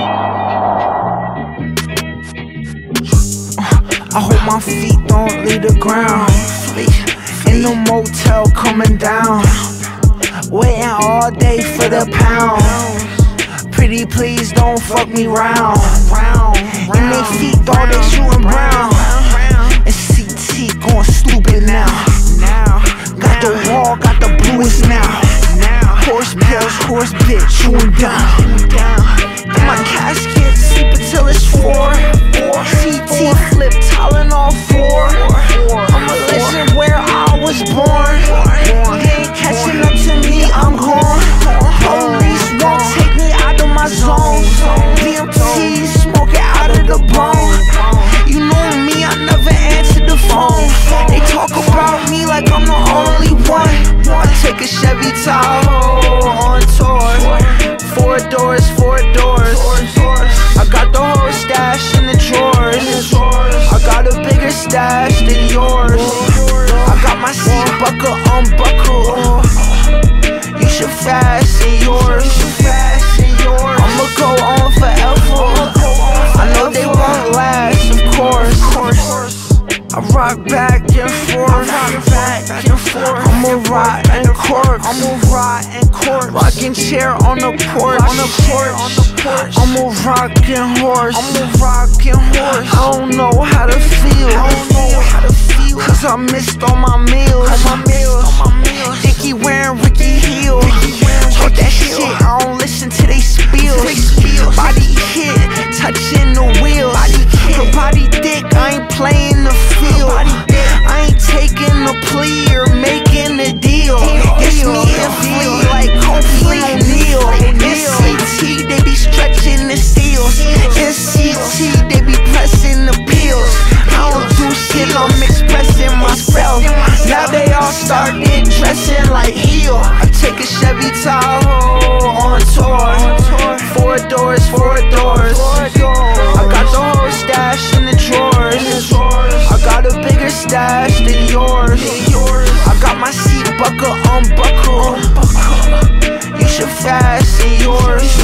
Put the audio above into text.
I hope my feet don't leave the ground. In the motel coming down. Waiting all day for the pound. Pretty please don't fuck me round. And they feet all they shooting brown. And CT going stupid now. Got the wall, got the bluest now. Horse pills, horse bitch, chewing down. My casket, sleep until it's four. CT flip, Tylenol four. I'm a legend where I was born. They ain't catching up to me, I'm gone. Police won't take me out of my zone. DMT smoking out of the bone. You know me, I never answer the phone. They talk about me like I'm the only one. I take a Chevy Tahoe on tour. Four doors, four seat buckle unbuckled. You should fasten yours. I'ma go on forever. I know they won't last, of course. I rock back and forth. Back and forth. I'ma ride and court. I'ma ride and court. Rocking chair on the porch. On the porch. On the porch. I'ma rockin' horse. I'ma rockin' horse. I don't know how to feel. I don't know how to feel. Cause I missed all my meals. Playing the field. I ain't taking the plea or making a deal. It's me and Flea like Kobe O'Neal. NCT, they be stretching the seals. NCT, they be pressing the pills. I don't do shit, I'm expressing myself. Now they all started dressing like Hil. I take a Chevy Tahoe size yours